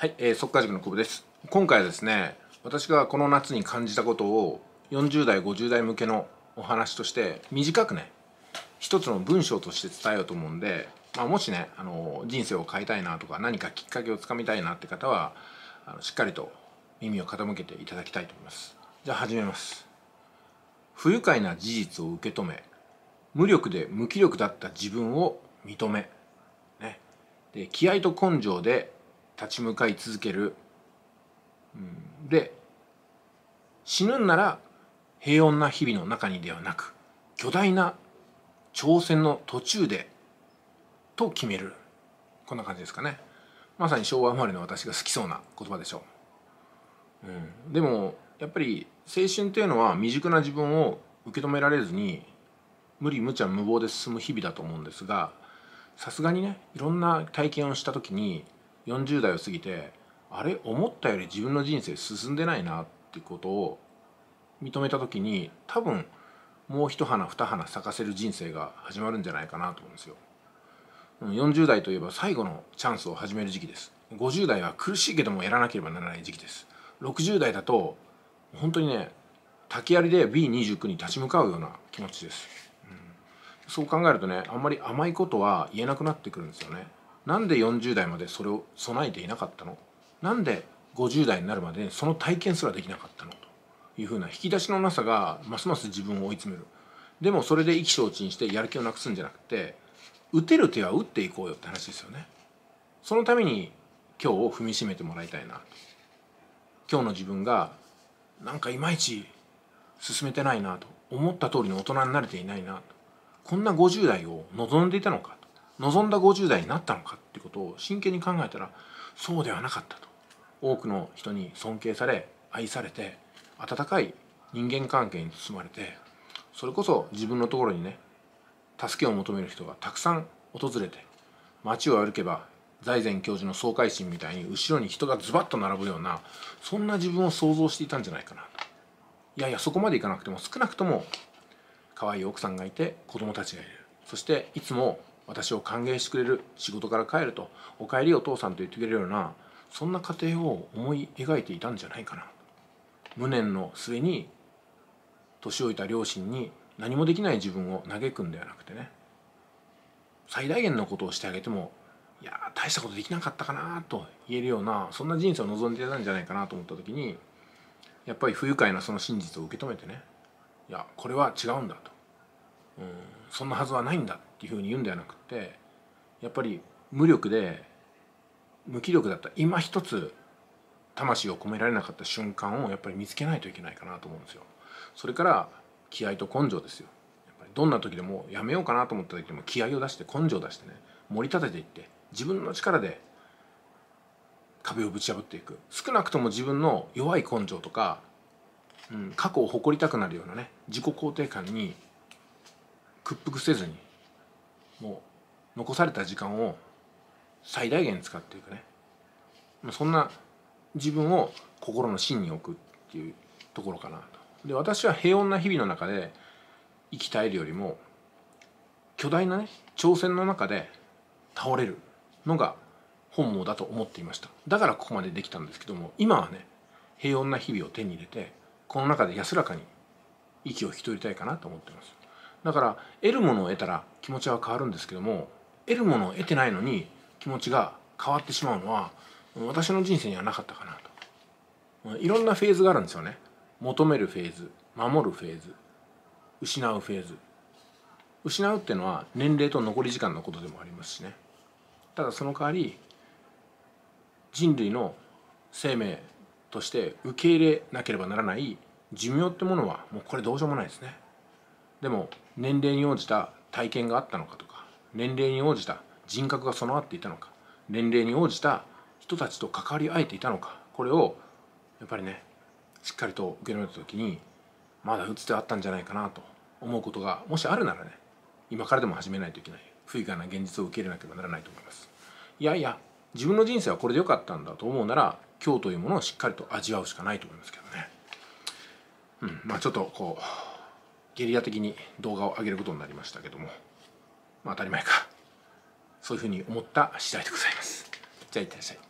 はい、えー、速稼塾の久保です。今回はですね私がこの夏に感じたことを40代50代向けのお話として短くね一つの文章として伝えようと思うんで、まあ、もしねあの人生を変えたいなとか何かきっかけをつかみたいなって方はあのしっかりと耳を傾けていただきたいと思います。じゃあ始めます。不愉快な事実を受け止め無力で無気力だった自分を認め、ね、で気合と根性で立ち向かい続ける、うん、で死ぬんなら平穏な日々の中にではなく巨大な挑戦の途中でと決める。こんな感じですかね。まさに昭和生まれの私が好きそうな言葉でしょう、うん、でもやっぱり青春っていうのは未熟な自分を受け止められずに無理無茶無謀で進む日々だと思うんですがさすがにねいろんな体験をした時に40代を過ぎてあれ思ったより自分の人生進んでないなってことを認めた時に多分もう一花二花咲かせる人生が始まるんじゃないかなと思うんですよ。40代といえば最後のチャンスを始める時期です。50代は苦しいけどもやらなければならない時期です。60代だと本当にね竹槍で B29 に立ち向かうような気持ちです、うん、そう考えるとねあんまり甘いことは言えなくなってくるんですよねなんで40代までそれを備えていなかったの？なんで50代になるまでその体験すらできなかったの？というふうな引き出しのなさがますます自分を追い詰める。でもそれで意気消沈してやる気をなくすんじゃなくて打てる手は打っていこうよって話ですよね。そのために今日を踏みしめてもらいたいな。今日の自分がなんかいまいち進めてないなと思った通りの大人になれていないなとこんな50代を望んでいたのかと。望んだ50代になったのかっていうことを真剣に考えたらそうではなかったと。多くの人に尊敬され愛されて温かい人間関係に包まれてそれこそ自分のところにね助けを求める人がたくさん訪れて街を歩けば財前教授の総会心みたいに後ろに人がズバッと並ぶようなそんな自分を想像していたんじゃないかなと。いやいやそこまでいかなくても少なくとも可愛い奥さんがいて子供たちがいる。そしていつも私を歓迎してくれる仕事から帰ると「おかえりお父さん」と言ってくれるようなそんな家庭を思い描いていたんじゃないかな。無念の末に年老いた両親に何もできない自分を嘆くんではなくてね。最大限のことをしてあげてもいや大したことできなかったかなと言えるようなそんな人生を望んでいたんじゃないかなと思った時にやっぱり不愉快なその真実を受け止めてね。いやこれは違うんだと、うん、そんなはずはないんだっていうふうに言うんではなくてやっぱり無力で無気力だった今一つ魂を込められなかった瞬間をやっぱり見つけないといけないかなと思うんですよ。それから気合と根性ですよ。やっぱりどんな時でもやめようかなと思った時でも気合を出して根性を出してね盛り立てていって自分の力で壁をぶち破っていく少なくとも自分の弱い根性とか、うん、過去を誇りたくなるようなね自己肯定感に屈服せずにもう残された時間を最大限使っていくね。そんな自分を心の芯に置くっていうところかなと。で私は平穏な日々の中で生き絶えるよりも巨大なね挑戦の中で倒れるのが本望だと思っていました。だからここまでできたんですけども今はね平穏な日々を手に入れてこの中で安らかに息を引き取りたいかなと思ってます。だから得るものを得たら気持ちは変わるんですけども得るものを得てないのに気持ちが変わってしまうのは私の人生にはなかったかなと。いろんなフェーズがあるんですよね。求めるフェーズ守るフェーズ失うフェーズ。失うっていうのは年齢と残り時間のことでもありますしね。ただその代わり人類の生命として受け入れなければならない寿命ってものはもうこれどうしようもないですね。でも年齢に応じた体験があったのかとか年齢に応じた人格が備わっていたのか年齢に応じた人たちと関わり合えていたのかこれをやっぱりねしっかりと受け止めた時にまだ打つ手あったんじゃないかなと思うことがもしあるならね今からでも始めないといけない不愉快な現実を受け入れなければならないと思います。いやいや自分の人生はこれでよかったんだと思うなら今日というものをしっかりと味わうしかないと思いますけどね。うんまあちょっとこうゲリラ的に動画を上げることになりましたけども。まあ当たり前か。そういうふうに思った次第でございます。じゃあいってらっしゃい。